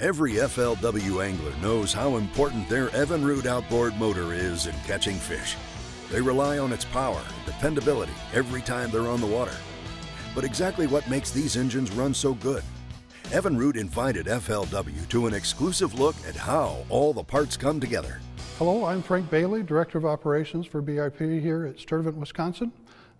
Every FLW angler knows how important their Evinrude outboard motor is in catching fish. They rely on its power and dependability every time they're on the water. But exactly what makes these engines run so good? Evinrude invited FLW to an exclusive look at how all the parts come together. Hello, I'm Frank Bailey, Director of Operations for BRP here at Sturtevant, Wisconsin.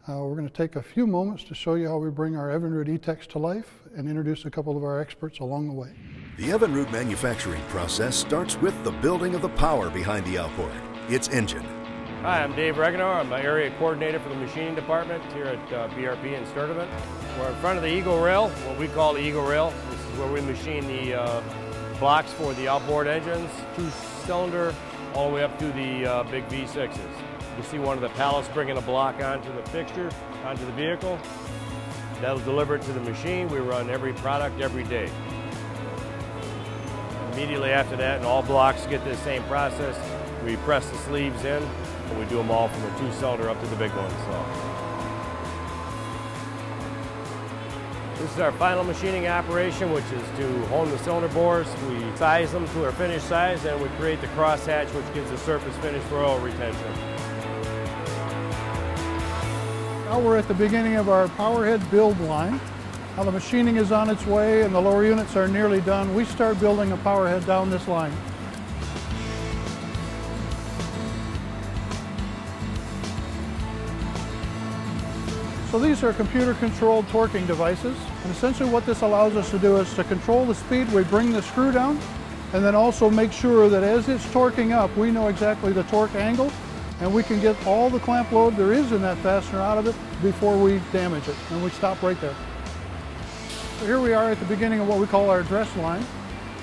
Uh, we're going to take a few moments to show you how we bring our Evinrude E-TECs to life and introduce a couple of our experts along the way. The Evinrude manufacturing process starts with the building of the power behind the outboard, its engine. Hi, I'm Dave Regenauer. I'm the area coordinator for the machining department here at uh, BRP in Sturtevant. We're in front of the Eagle Rail, what we call the Eagle Rail. This is where we machine the uh, blocks for the outboard engines, two-cylinder, all the way up to the uh, big V6s. You see one of the pallets bringing a block onto the fixture, onto the vehicle. That'll deliver it to the machine. We run every product every day. Immediately after that, and all blocks get the same process, we press the sleeves in, and we do them all from the two-cylinder up to the big one. So. This is our final machining operation, which is to hone the cylinder bores. We size them to our finished size, and we create the crosshatch, which gives the surface finish for oil retention. Now we're at the beginning of our powerhead build line. Now the machining is on its way and the lower units are nearly done. We start building a powerhead down this line. So these are computer-controlled torquing devices. And essentially what this allows us to do is to control the speed, we bring the screw down, and then also make sure that as it's torquing up, we know exactly the torque angle, and we can get all the clamp load there is in that fastener out of it before we damage it. And we stop right there. So here we are at the beginning of what we call our dress line.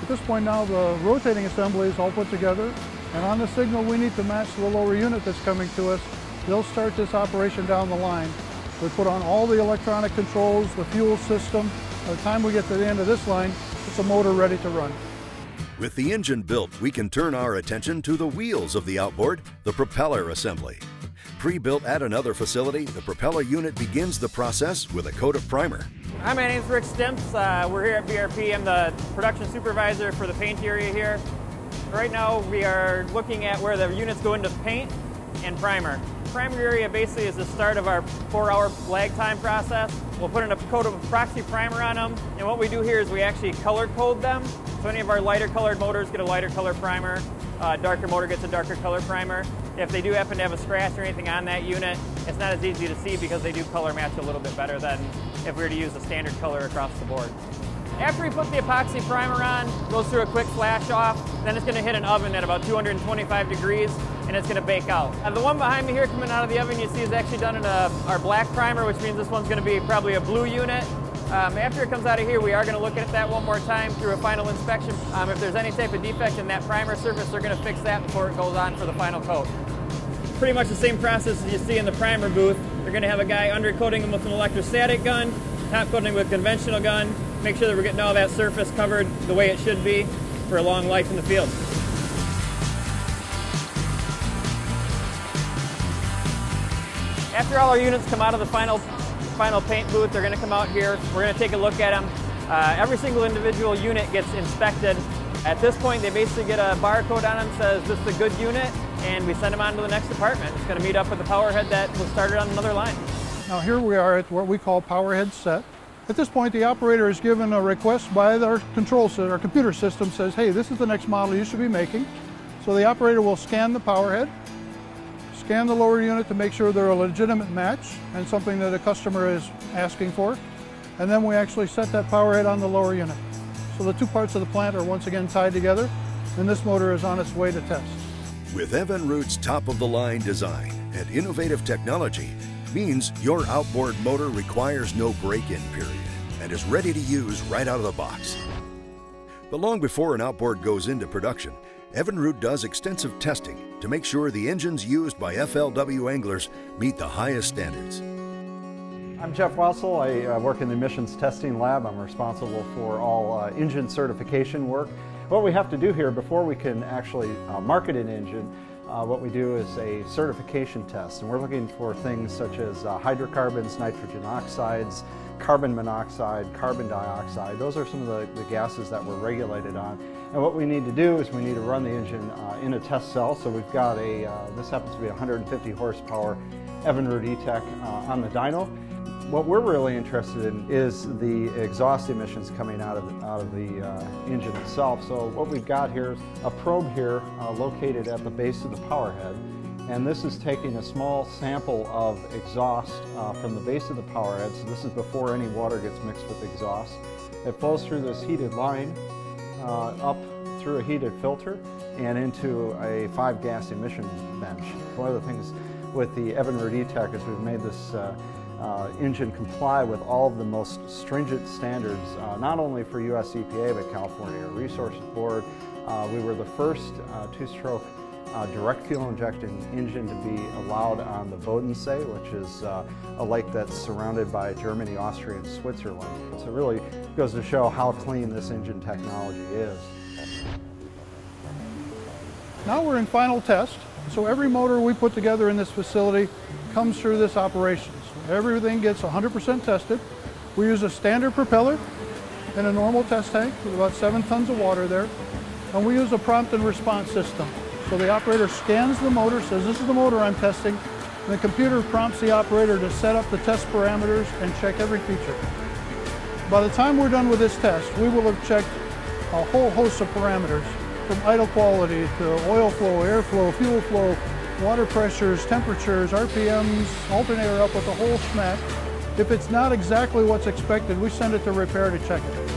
At this point now, the rotating assembly is all put together, and on the signal we need to match the lower unit that's coming to us. They'll start this operation down the line. We put on all the electronic controls, the fuel system. By the time we get to the end of this line, it's a motor ready to run. With the engine built, we can turn our attention to the wheels of the outboard, the propeller assembly. Pre-built at another facility, the propeller unit begins the process with a coat of primer. Hi, my name is Rick Stimps. Uh, we're here at BRP. I'm the production supervisor for the paint area here. Right now we are looking at where the units go into paint and primer primer area basically is the start of our four hour lag time process. We'll put in a coat of epoxy primer on them, and what we do here is we actually color code them. So any of our lighter colored motors get a lighter color primer, uh, darker motor gets a darker color primer. If they do happen to have a scratch or anything on that unit, it's not as easy to see because they do color match a little bit better than if we were to use a standard color across the board. After we put the epoxy primer on, goes through a quick flash off, then it's going to hit an oven at about 225 degrees and it's going to bake out. The one behind me here coming out of the oven you see is actually done in a, our black primer, which means this one's going to be probably a blue unit. Um, after it comes out of here, we are to look at that one more time through a final inspection. Um, if there's any type of defect in that primer surface, they're going to fix that before it goes on for the final coat. Pretty much the same process as you see in the primer booth. They're going to have a guy undercoating them with an electrostatic gun, top coating with a conventional gun, make sure that we're getting all that surface covered the way it should be for a long life in the field. After all our units come out of the final, final paint booth, they're going to come out here. We're going to take a look at them. Uh, every single individual unit gets inspected. At this point, they basically get a barcode on them says this is a good unit, and we send them on to the next department. It's going to meet up with the power head that was started on another line. Now here we are at what we call power head set. At this point, the operator is given a request by our control system, our computer system says, hey, this is the next model you should be making. So the operator will scan the power head, scan the lower unit to make sure they're a legitimate match and something that a customer is asking for. And then we actually set that power head on the lower unit. So the two parts of the plant are once again tied together, and this motor is on its way to test. With Evinrude's top-of-the-line design and innovative technology, means your outboard motor requires no break-in period and is ready to use right out of the box. But long before an outboard goes into production, Evinrude does extensive testing to make sure the engines used by FLW anglers meet the highest standards. I'm Jeff Russell. I uh, work in the emissions testing lab. I'm responsible for all uh, engine certification work. What we have to do here before we can actually uh, market an engine uh, what we do is a certification test, and we're looking for things such as uh, hydrocarbons, nitrogen oxides, carbon monoxide, carbon dioxide. Those are some of the, the, gases that we're regulated on. And what we need to do is we need to run the engine uh, in a test cell. So we've got a, uh, this happens to be 150 horsepower Evinrude E-TEC uh, on the dyno. What we're really interested in is the exhaust emissions coming out of, out of the uh, engine itself. So what we've got here is a probe here uh, located at the base of the power head. And this is taking a small sample of exhaust uh, from the base of the power head. So this is before any water gets mixed with exhaust. It flows through this heated line uh, up through a heated filter and into a five gas emission bench. One of the things with the Evinrude E-TEC is we've made this uh, uh, engine comply with all of the most stringent standards, uh, not only for US EPA, but California Resources Board. Uh, we were the first uh, two-stroke uh, direct fuel injection engine to be allowed on the Bodensee, which is a lake that's surrounded by Germany, Austria, and Switzerland. So it really goes to show how clean this engine technology is. Now we're in final test. So every motor we put together in this facility comes through this operation. Everything gets 100% tested. We use a standard propeller in a normal test tank with about seven tons of water there. And we use a prompt and response system. So the operator scans the motor, says this is the motor I'm testing, and the computer prompts the operator to set up the test parameters and check every feature. By the time we're done with this test, we will have checked a whole host of parameters from idle quality to oil flow, airflow, fuel flow, water pressures, temperatures, RPMs, alternator up with the whole smack. If it's not exactly what's expected, we send it to repair to check it.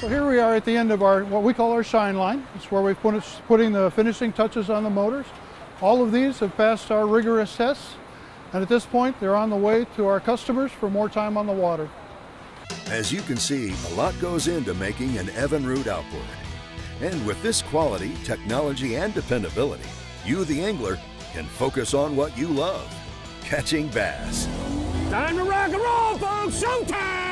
So here we are at the end of our what we call our shine line. It's where we're put, putting the finishing touches on the motors. All of these have passed our rigorous tests, and at this point, they're on the way to our customers for more time on the water. As you can see, a lot goes into making an Evinrude outboard. And with this quality, technology, and dependability, you, the angler, can focus on what you love catching bass. Time to rock and roll, folks! Showtime!